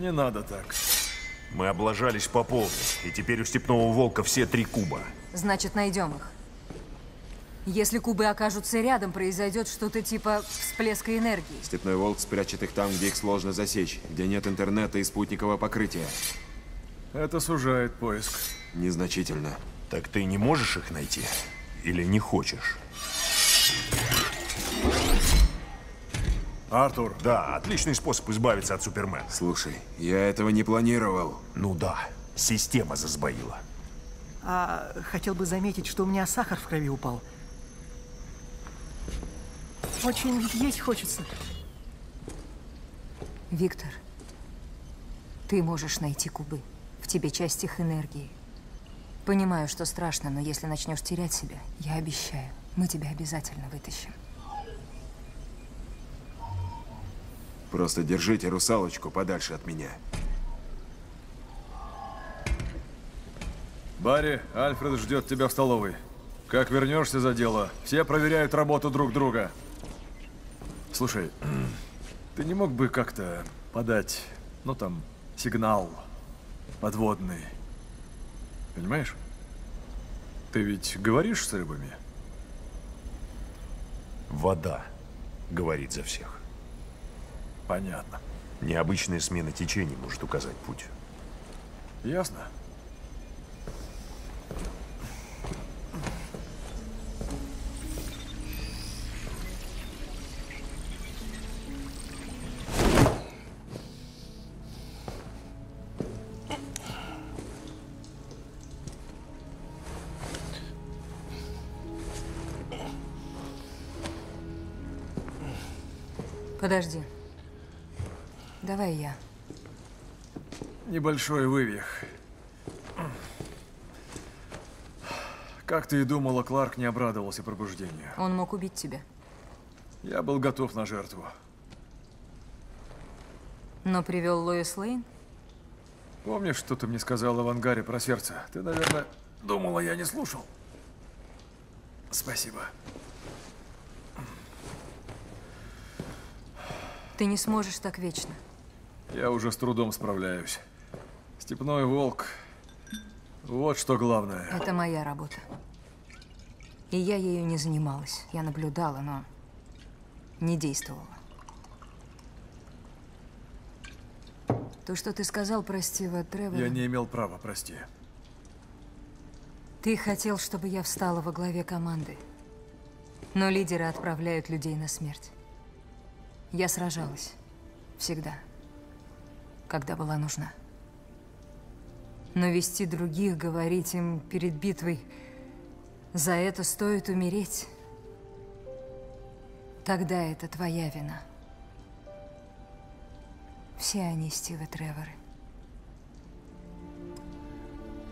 Не надо так. Мы облажались по полной, и теперь у Степного Волка все три куба. Значит, найдем их. Если кубы окажутся рядом, произойдет что-то типа всплеска энергии. Степной волк спрячет их там, где их сложно засечь, где нет интернета и спутникового покрытия. Это сужает поиск. Незначительно. Так ты не можешь их найти? Или не хочешь? Артур, Да, отличный способ избавиться от Супермена. Слушай, я этого не планировал. Ну да, система засбоила. А хотел бы заметить, что у меня сахар в крови упал. Очень есть хочется. Виктор, ты можешь найти кубы. В тебе часть их энергии. Понимаю, что страшно, но если начнешь терять себя, я обещаю, мы тебя обязательно вытащим. Просто держите русалочку подальше от меня. Барри, Альфред ждет тебя в столовой. Как вернешься за дело, все проверяют работу друг друга. Слушай, ты не мог бы как-то подать, ну там, сигнал подводный? Понимаешь? Ты ведь говоришь с рыбами? Вода говорит за всех. Понятно. Необычная смена течений может указать путь. Ясно. Подожди. Давай я. Небольшой вывих. Как ты и думала, Кларк не обрадовался пробуждению. Он мог убить тебя. Я был готов на жертву. Но привел Лоис Лейн? Помнишь, что ты мне сказала в ангаре про сердце? Ты, наверное, думала, я не слушал. Спасибо. Ты не сможешь так вечно. Я уже с трудом справляюсь. Степной волк. Вот что главное. Это моя работа. И я ею не занималась. Я наблюдала, но не действовала. То, что ты сказал про Стива Тревора... Я не имел права, прости. Ты хотел, чтобы я встала во главе команды. Но лидеры отправляют людей на смерть. Я сражалась. Всегда. Когда была нужна. Но вести других, говорить им перед битвой, за это стоит умереть. Тогда это твоя вина. Все они Стивы Треворы.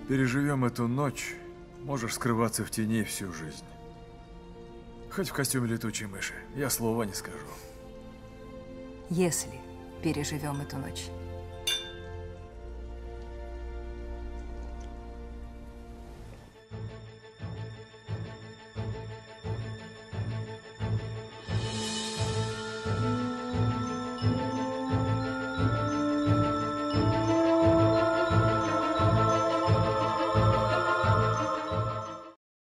Переживем эту ночь, можешь скрываться в тени всю жизнь. Хоть в костюме летучей мыши. Я слова не скажу. Если переживем эту ночь.